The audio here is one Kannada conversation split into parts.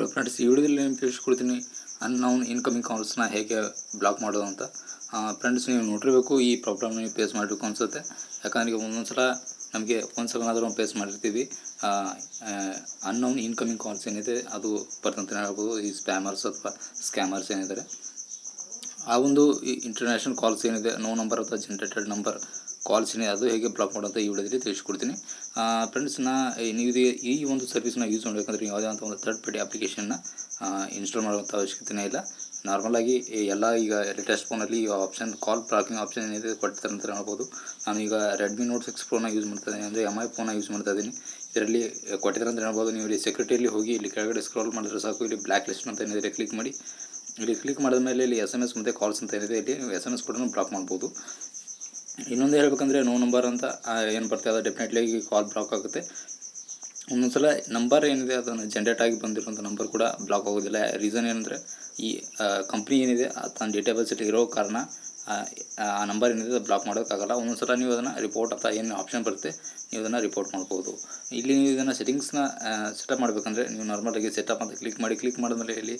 ಹಲೋ ಫ್ರೆಂಡ್ಸ್ ಈ ವಿಡಿಯೋದಲ್ಲಿ ನಾನು ತಿಳಿಸ್ಕೊಡ್ತೀನಿ ಅನ್ನೌನ್ ಇನ್ಕಮಿಂಗ್ ಕಾಲ್ಸ್ನ ಹೇಗೆ ಬ್ಲಾಕ್ ಮಾಡೋದು ಅಂತ. ಫ್ರೆಂಡ್ಸ್ ನೀವು ನೋಡಿರಬೇಕು, ಈ ಪ್ರಾಬ್ಲಮ್ ನೀವು ಫೇಸ್ ಮಾಡಬೇಕು ಅನಿಸುತ್ತೆ. ಯಾಕಂದರೆ ಒಂದೊಂದು ಸಲ ನಮಗೆ ಒಂದು ಸಲನಾದರೂ ಫೇಸ್ ಮಾಡಿರ್ತೀವಿ. ಅನ್ನೌನ್ ಇನ್ಕಮಿಂಗ್ ಕಾಲ್ಸ್ ಏನಿದೆ, ಅದು ಬರ್ತಂತ ಹೇಳ್ಬೋದು ಈ ಸ್ಪ್ಯಾಮರ್ಸ್ ಅಥವಾ ಸ್ಕ್ಯಾಮರ್ಸ್ ಏನಿದ್ದಾರೆ. ಆ ಒಂದು ಇಂಟರ್ನ್ಯಾಷನಲ್ ಕಾಲ್ಸ್ ಏನಿದೆ ನೋ ನಂಬರ್ ಅಥವಾ ಜನರೇಟೆಡ್ ನಂಬರ್ ಕಾಲ್ಸ್ ಏನಿದೆ ಅದು ಹೇಗೆ ಬ್ಲಾಕ್ ಮಾಡೋಂತ ಈ ವಿಡಿಯೋದಲ್ಲಿ ತಿಳಿಸ್ಕೊಡ್ತೀನಿ. ಫ್ರೆಂಡ್ಸ್ ನಾ ನೀವು ಈ ಒಂದು ಸರ್ವಿಸ್ನ ಯೂಸ್ ಮಾಡಬೇಕಂದ್ರೆ ಯಾವುದೇ ಅಂತ ಒಂದು ಥರ್ಡ್ ಪಾರ್ಟಿ ಅಪ್ಲಿಕೇಶನ್ನ ಇನ್ಸ್ಟಾಲ್ ಮಾಡುವಂಥ ಅವಶ್ಯಕತೆನೇ ಇಲ್ಲ. ನಾರ್ಮಲಾಗಿ ಎಲ್ಲ ಈಗ ಲೇಟೆಸ್ಟ್ ಫೋನಲ್ಲಿ ಈ ಆಪ್ಷನ್ ಕಾಲ್ ಬ್ಲಾಕಿಂಗ್ ಆಪ್ಷನ್ ಏನಿದೆ ಕೊಡ್ತಾರೆ ಅಂತ ಹೇಳ್ಬೋದು. ನಾನು ಈಗ ರೆಡ್ಮಿ ನೋಟ್ ಸಿಕ್ಸ್ ಪ್ರೋನ ಯೂಸ್ ಮಾಡ್ತಾ ಇದ್ದೀನಿ, ಅಂದರೆ ಎಂ ಐ ಫೋನ ಯೂಸ್ ಮಾಡ್ತಾ ಇದ್ದೀನಿ. ಇದರಲ್ಲಿ ಕೊಟ್ಟಿದ್ದಾರೆ ಅಂತ ಹೇಳ್ಬೋದು. ನೀವು ಇಲ್ಲಿ ಸೆಕ್ಯೂರಿಟಿಯಲ್ಲಿ ಹೋಗಿ ಇಲ್ಲಿ ಕೆಳಗಡೆ ಸ್ಕ್ರಾಲ್ ಮಾಡಿದ್ರೆ ಸಾಕು. ಇಲ್ಲಿ ಬ್ಲ್ಯಾಕ್ ಲಿಸ್ಟ್ ಅಂತ ಏನಿದೆ ಕ್ಲಿಕ್ ಮಾಡಿ. ಇಲ್ಲಿ ಕ್ಲಿಕ್ ಮಾಡಿದ ಮೇಲೆ ಇಲ್ಲಿ ಎಸ್ ಎಂ ಎಸ್ ಮತ್ತು ಕಾಲ್ಸ್ ಅಂತ ಏನಿದೆ, ಇಲ್ಲಿ ಎಸ್ ಎಂ ಎಸ್ ಕೂಡ ಬ್ಲಾಕ್ ಮಾಡ್ಬೋದು. ಇನ್ನೊಂದು ಹೇಳ್ಬೇಕಂದ್ರೆ ನೋ ನಂಬರ್ ಅಂತ ಏನು ಬರ್ತದೆ ಅದು ಡೆಫಿನೆಟ್ಲಿ ಕಾಲ್ ಬ್ಲಾಕ್ ಆಗುತ್ತೆ. ಒಂದೊಂದು ಸಲ ನಂಬರ್ ಏನಿದೆ ಅದನ್ನು ಜನ್ರೇಟ್ ಆಗಿ ಬಂದಿರುವಂಥ ನಂಬರ್ ಕೂಡ ಬ್ಲಾಕ್ ಆಗೋದಿಲ್ಲ. ರೀಸನ್ ಏನಂದರೆ ಈ ಕಂಪ್ನಿ ಏನಿದೆ ತನ್ನ ಡೇಟಾಬೇಸ್ ಇರೋ ಕಾರಣ ಆ, ಆ ನಂಬರ್ ಏನಿದೆ ಅದು ಬ್ಲಾಕ್ ಮಾಡೋಕ್ಕಾಗಲ್ಲ. ಒಂದೊಂದು ಸಲ ನೀವು ಅದನ್ನು ರಿಪೋರ್ಟ್ ಅಥವಾ ಏನು ಆಪ್ಷನ್ ಬರುತ್ತೆ ನೀವು ಅದನ್ನು ರಿಪೋರ್ಟ್ ಮಾಡ್ಬೋದು. ಇಲ್ಲಿ ನೀವು ಇದನ್ನು ಸೆಟ್ಟಿಂಗ್ಸ್ನ ಸೆಟಪ್ ಮಾಡಬೇಕಂದ್ರೆ ನೀವು ನಾರ್ಮಲಾಗಿ ಸೆಟಪ್ ಅಂತ ಕ್ಲಿಕ್ ಮಾಡಿ ಕ್ಲಿಕ್ ಮಾಡಿದ್ಮೇಲೆ ಇಲ್ಲಿ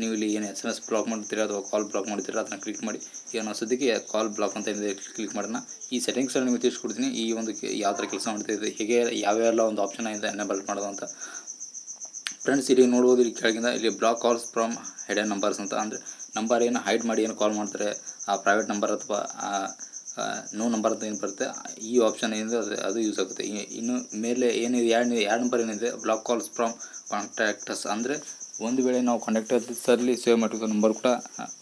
ನೀವು ಇಲ್ಲಿ ಏನು ಎಸ್ ಎಂ ಎಸ್ ಬ್ಲಾಕ್ ಮಾಡ್ತೀರಾ ಅಥವಾ ಕಾಲ್ ಬ್ಲಾಕ್ ಮಾಡ್ತೀರಾ, ಅದನ್ನು ಕ್ಲಿಕ್ ಮಾಡಿ. ಈಗ ನಾವು ಸದ್ಯಕ್ಕೆ ಕಾಲ್ ಬ್ಲಾಕ್ ಅಂತ ಏನಿದೆ ಕ್ಲಿಕ್ ಮಾಡೋಣ. ಈ ಸೆಟ್ಟಿಂಗ್ಸಲ್ಲಿ ನಿಮಗೆ ತಿಳಿಸ್ಕೊಡ್ತೀನಿ. ಈ ಒಂದು ಯಾವ ಥರ ಕೆಲಸ ಮಾಡ್ತಿದೆ ಹೇಗೆ ಯಾವ್ಯಾವೆಲ್ಲ ಒಂದು ಆಪ್ಷನ್ ಇದೆ ಎನೇಬಲ್ ಮಾಡೋದು ಅಂತ. ಫ್ರೆಂಡ್ಸ್ ಇಲ್ಲಿ ನೋಡ್ಬೋದು, ಇಲ್ಲಿ ಕೆಳಗಿಂದ ಇಲ್ಲಿ block calls from hidden numbers ಅಂತ. ಅಂದರೆ ನಂಬರ್ ಏನು ಹೈಡ್ ಮಾಡಿ ಏನು ಕಾಲ್ ಮಾಡ್ತಾರೆ, ಆ ಪ್ರೈವೇಟ್ ನಂಬರ್ ಅಥವಾ ನೋ ನಂಬರ್ ಅಂತ ಏನು ಬರುತ್ತೆ, ಈ ಆಪ್ಷನ್ ಏನಿದೆ ಅದು ಅದು ಯೂಸ್ ಆಗುತ್ತೆ. ಇನ್ನು ಮೇಲೆ ಏನಿದೆ, ಎರಡು ಎರಡು ನಂಬರ್ ಏನಿದೆ ಬ್ಲಾಕ್ ಕಾಲ್ಸ್ ಫ್ರಮ್ ಕಾಂಟ್ಯಾಕ್ಟಸ್ ಅಂದರೆ ಒಂದು ವೇಳೆ ನಾವು ಕಾಂಟ್ಯಾಕ್ಟರ್ಸಲ್ಲಿ ಸೇವ್ ಮಾಡಿರೋ ನಂಬರ್ ಕೂಡ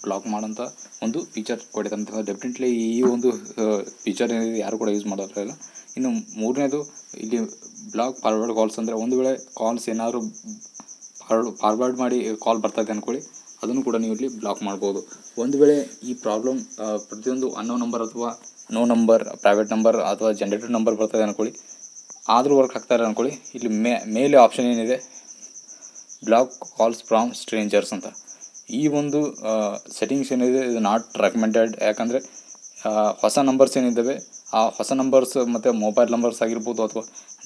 ಬ್ಲಾಕ್ ಮಾಡೋಂಥ ಒಂದು ಫೀಚರ್ ಕೊಟ್ಟಿದೆ ಡೆಫಿನೆಟ್ಲಿ ಈ ಒಂದು ಫೀಚರ್ ಏನಿದೆ ಯಾರು ಕೂಡ ಯೂಸ್ ಮಾಡೋದಿಲ್ಲ ಇನ್ನು ಮೂರನೇದು, ಇಲ್ಲಿ ಬ್ಲಾಕ್ ಫಾರ್ವರ್ಡ್ ಕಾಲ್ಸ್ ಅಂದರೆ ಒಂದು ವೇಳೆ ಕಾಲ್ಸ್ ಏನಾದರೂ ಫಾರ್ವರ್ಡ್ ಮಾಡಿ ಕಾಲ್ ಬರ್ತಾಯಿದೆ ಅಂದ್ಕೊಳ್ಳಿ ಅದನ್ನು ಕೂಡ ನೀವು ಇಲ್ಲಿ ಬ್ಲಾಕ್ ಮಾಡ್ಬೋದು. ಒಂದು ವೇಳೆ ಈ ಪ್ರಾಬ್ಲಮ್ ಪ್ರತಿಯೊಂದು ಅನ್ನೋ ನಂಬರ್ ಅಥವಾ ನೋ ನಂಬರ್ ಪ್ರೈವೇಟ್ ನಂಬರ್ ಅಥವಾ ಜನ್ರೇಟರ್ ನಂಬರ್ ಬರ್ತದೆ ಅಂದ್ಕೊಳ್ಳಿ ಆದರೂ ವರ್ಕ್ ಆಗ್ತಾರೆ ಅಂದ್ಕೊಳ್ಳಿ ಇಲ್ಲಿ ಮೇಲೆ ಆಪ್ಷನ್ ಏನಿದೆ ಬ್ಲಾಕ್ ಕಾಲ್ಸ್ ಫ್ರಾಮ್ ಸ್ಟ್ರೇಂಜರ್ಸ್ ಅಂತ. ಈ ಒಂದು ಸೆಟ್ಟಿಂಗ್ಸ್ ಏನಿದೆ, ಇದು ನಾಟ್ ರೆಕಮೆಂಡೆಡ್ ಯಾಕಂದರೆ ಹೊಸ ನಂಬರ್ಸ್ ಏನಿದ್ದಾವೆ, ಆ ಹೊಸ ನಂಬರ್ಸ್ ಮತ್ತು ಮೊಬೈಲ್ ನಂಬರ್ಸ್ ಆಗಿರ್ಬೋದು ಅಥವಾ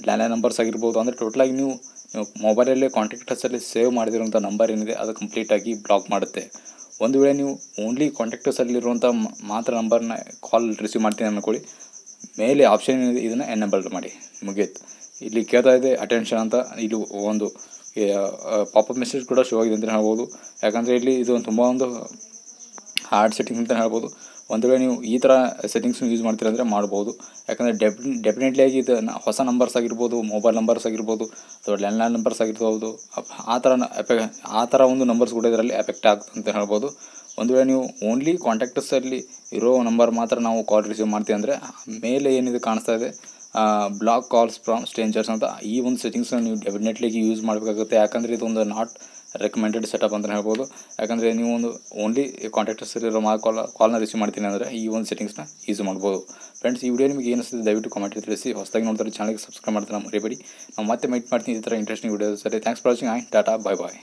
ಲ್ಯಾಂಡ್ಲೈನ್ ನಂಬರ್ಸ್ ಆಗಿರ್ಬೋದು, ಅಂದರೆ ಟೋಟಲಾಗಿ ನೀವು ನೀವು ಮೊಬೈಲಲ್ಲೇ ಕಾಂಟ್ಯಾಕ್ಟರ್ಸಲ್ಲಿ ಸೇವ್ ಮಾಡಿದಿರುವಂಥ ನಂಬರ್ ಏನಿದೆ, ಅದು ಕಂಪ್ಲೀಟಾಗಿ ಬ್ಲಾಕ್ ಮಾಡುತ್ತೆ. ಒಂದು ವೇಳೆ ನೀವು ಓನ್ಲಿ ಕಾಂಟ್ಯಾಕ್ಟರ್ಸಲ್ಲಿರುವಂಥ ಮಾತ್ರ ನಂಬರ್ನ ಕಾಲ್ ರಿಸೀವ್ ಮಾಡ್ತೀನಿ ಅಂದ್ಕೊಳ್ಳಿ ಮೇಲೆ ಆಪ್ಷನ್ ಏನಿದೆ, ಇದನ್ನು ಎನೇಬಲ್ ಮಾಡಿ. ಮುಗಿಯುತ್ತೆ ಇಲ್ಲಿ ಕೇಳ್ತಾ ಇದೆ ಅಟೆನ್ಷನ್ ಅಂತ. ಇಲ್ಲಿ ಒಂದು ಪಾಪಪ್ ಮೆಸೇಜ್ ಕೂಡ ಶೋ ಆಗಿದೆ ಅಂತಲೇ ಹೇಳ್ಬೋದು. ಯಾಕಂದರೆ ಇಲ್ಲಿ ಇದು ಒಂದು ತುಂಬ ಒಂದು ಹಾರ್ಡ್ ಸೆಟ್ಟಿಂಗ್ಸ್ ಅಂತಲೇ ಹೇಳ್ಬೋದು. ಒಂದು ವೇಳೆ ನೀವು ಈ ಥರ ಸೆಟ್ಟಿಂಗ್ಸ್ನ ಯೂಸ್ ಮಾಡ್ತೀರ ಅಂದರೆ ಮಾಡ್ಬೋದು. ಯಾಕಂದರೆ ಡೆಫ್ ಡೆಫಿನೆಟ್ಲಿ ಆಗಿ ಇದು ಹೊಸ ನಂಬರ್ಸ್ ಆಗಿರ್ಬೋದು ಮೊಬೈಲ್ ನಂಬರ್ಸ್ ಆಗಿರ್ಬೋದು, ಅಥವಾ ಲ್ಯಾಂಡ್ಲೈನ್ ನಂಬರ್ಸ್ ಆಗಿರ್ಬೋದು ಆ ಥರ ಆ ಥರ ಒಂದು ನಂಬರ್ಸ್ ಕೂಡ ಇದರಲ್ಲಿ ಎಫೆಕ್ಟ್ ಆಗುತ್ತೆ ಅಂತ ಹೇಳ್ಬೋದು. ಒಂದು ವೇಳೆ ನೀವು ಓನ್ಲಿ ಕಾಂಟ್ಯಾಕ್ಟರ್ಸಲ್ಲಿ ಇರೋ ನಂಬರ್ ಮಾತ್ರ ನಾವು ಕಾಲ್ ರಿಸೀವ್ ಮಾಡ್ತೀವಿ ಅಂದರೆ ಮೇಲೆ ಏನಿದು ಕಾಣಿಸ್ತಾ ಇದೆ ಬ್ಲಾಕ್ ಕಾಲ್ಸ್ ಫ್ರಮ್ ಸ್ಟ್ರೇಂಜರ್ಸ್ ಅಂತ ಈ ಒಂದು ಸೆಟ್ಟಿಂಗ್ಸ್ನ ನೀವು ಡೆಫಿನೆಟ್ಲಿ ಯೂಸ್ ಮಾಡಬೇಕಾಗುತ್ತೆ. ಯಾಕಂದರೆ ಇದೊಂದು ನಾಟ್ ರೆಕಮೆಂಡೆಡ್ ಸೆಟಪ್ ಅಂತಲೇ ಹೇಳ್ಬೋದು. ಯಾಕಂದರೆ ನೀವು ಒಂದು ಓನ್ಲಿ ಕಾಂಟ್ಯಾಕ್ಟರ್ಸ್ ಇರೋ ಮಾ ಕಾಲ್ ಕಾಲ್ನ ರಿಸೀವ್ ಮಾಡ್ತೀನಿ ಅಂದರೆ ಈ ಒಂದು ಸೆಟ್ಟಿಂಗ್ಸ್ನ ಯೂಸ್ ಮಾಡ್ಬೋದು. ಫ್ರೆಂಡ್ಸ್ ಈ ವಿಡಿಯೋ ನಿಮಗೆ ಏನಿಸ್ತದೆ ದಯವಿಟ್ಟು ಕಾಮೆಂಟ್ ತಿಳಿಸಿ. ಹೊಸದಾಗಿ ನೋಡ್ತಾರೆ ಚಾನಲ್ಗೆ ಸಬ್ಸ್ಕ್ರೈಬ್ ಮಾಡ್ತಾರೆ, ಮರಿಬೇಡಿ. ನಾವು ಮತ್ತೆ ಮೀಟ್ ಮಾಡ್ತೀನಿ ಈ ಥರ ಇಂಟ್ರೆಸ್ಟಿಂಗ್ ವಿಡಿಯೋ ಸರಿ ಥ್ಯಾಂಕ್ಸ್ ಫಾರ್ ವಾಚಿಂಗ್ ಆಯ್ ಟಾಟಾ ಬಾಯ್ ಬಾಯ್